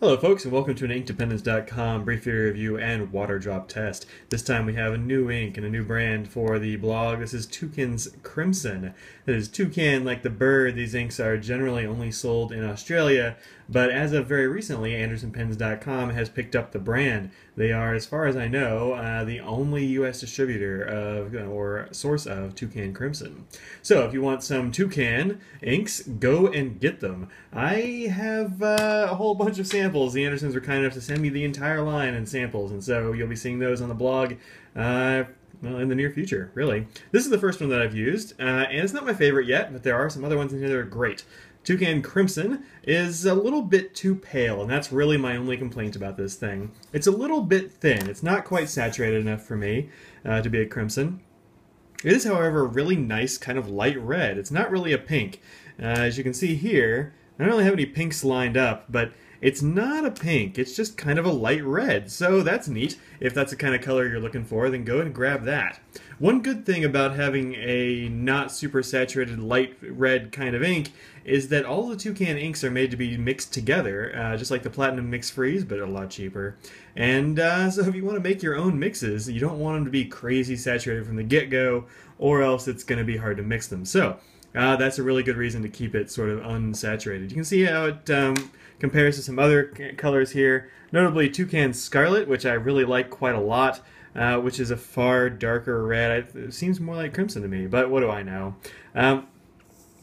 Hello folks and welcome to an InkDependence.com brief review and water drop test. This time we have a new ink and a new brand for the blog. This is Toucan's Crimson. It is toucan like the bird. These inks are generally only sold in Australia, but as of very recently, AndersonPens.com has picked up the brand. They are, as far as I know, uh, the only U.S. distributor of or source of Toucan Crimson. So if you want some Toucan inks, go and get them. I have uh, a whole bunch of samples. The Andersons were kind enough to send me the entire line in samples, and so you'll be seeing those on the blog. Uh, well, in the near future, really. This is the first one that I've used, uh, and it's not my favorite yet, but there are some other ones in here that are great. Toucan Crimson is a little bit too pale, and that's really my only complaint about this thing. It's a little bit thin. It's not quite saturated enough for me uh, to be a crimson. It is, however, a really nice kind of light red. It's not really a pink. Uh, as you can see here, I don't really have any pinks lined up, but it's not a pink, it's just kind of a light red, so that's neat. If that's the kind of color you're looking for, then go and grab that. One good thing about having a not super saturated light red kind of ink is that all the Toucan inks are made to be mixed together, uh, just like the Platinum Mix Freeze, but a lot cheaper. And uh, so if you want to make your own mixes, you don't want them to be crazy saturated from the get-go, or else it's going to be hard to mix them. So uh, that's a really good reason to keep it sort of unsaturated. You can see how it um, compares to some other colors here, notably Toucan Scarlet, which I really like quite a lot, uh, which is a far darker red. It seems more like crimson to me, but what do I know? Um,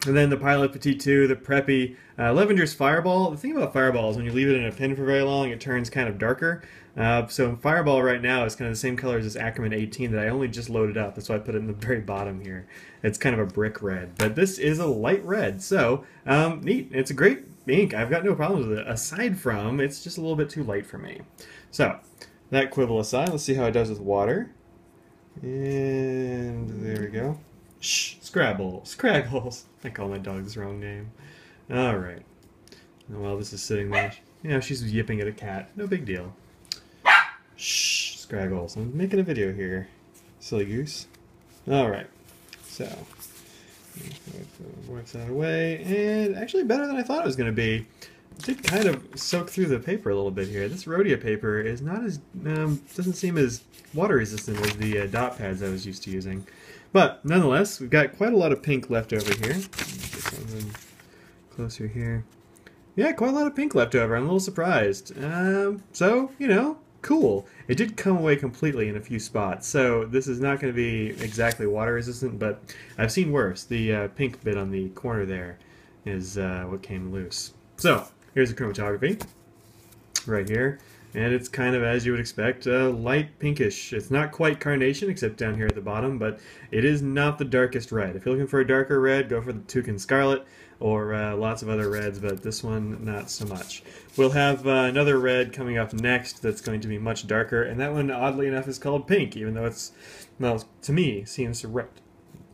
and then the Pilot Petite 2, the Preppy, uh, Fireball. The thing about Fireball is when you leave it in a pen for very long, it turns kind of darker. Uh, so Fireball right now is kind of the same color as this Akkerman 18 that I only just loaded up. That's why I put it in the very bottom here. It's kind of a brick red, but this is a light red. So um, neat. It's a great ink. I've got no problems with it. Aside from, it's just a little bit too light for me. So that quibble aside, let's see how it does with water. And there we go. Shh, Scrabble, Scraggles. I call my dog the wrong name. All right. While this is sitting there, you know, she's yipping at a cat. No big deal. Shh, Scraggles. I'm making a video here. Silly goose. All right. So, work that away, and actually better than I thought it was going to be. It did kind of soak through the paper a little bit here. This Rhodia paper is not as um, doesn't seem as water resistant as the uh, dot pads I was used to using. But nonetheless, we've got quite a lot of pink left over here. closer here. Yeah, quite a lot of pink left over. I'm a little surprised. Um, so, you know, cool. It did come away completely in a few spots, so this is not going to be exactly water resistant, but I've seen worse. The uh, pink bit on the corner there is uh, what came loose. So, here's the chromatography right here. And it's kind of, as you would expect, uh, light pinkish. It's not quite carnation, except down here at the bottom, but it is not the darkest red. If you're looking for a darker red, go for the Toucan Scarlet or uh, lots of other reds, but this one, not so much. We'll have uh, another red coming up next that's going to be much darker, and that one, oddly enough, is called pink, even though it's, well, to me, seems red.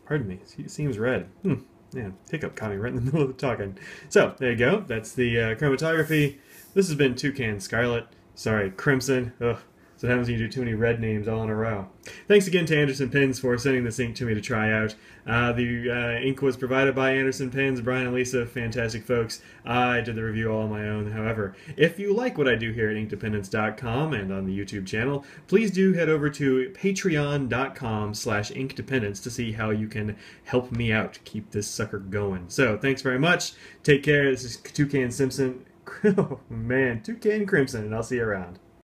Pardon me, it seems red. Hmm. Yeah, hiccup caught me right in the middle of the talking. So, there you go. That's the uh, chromatography. This has been Toucan Scarlet. Sorry, Crimson. Ugh. So what happens when you do too many red names all in a row. Thanks again to Anderson Pens for sending this ink to me to try out. Uh, the uh, ink was provided by Anderson Pens, Brian and Lisa, fantastic folks. I did the review all on my own, however. If you like what I do here at InkDependence.com and on the YouTube channel, please do head over to patreon.com slash inkdependence to see how you can help me out keep this sucker going. So thanks very much. Take care. This is Toucan Simpson. oh man, Toucan Crimson, and I'll see you around.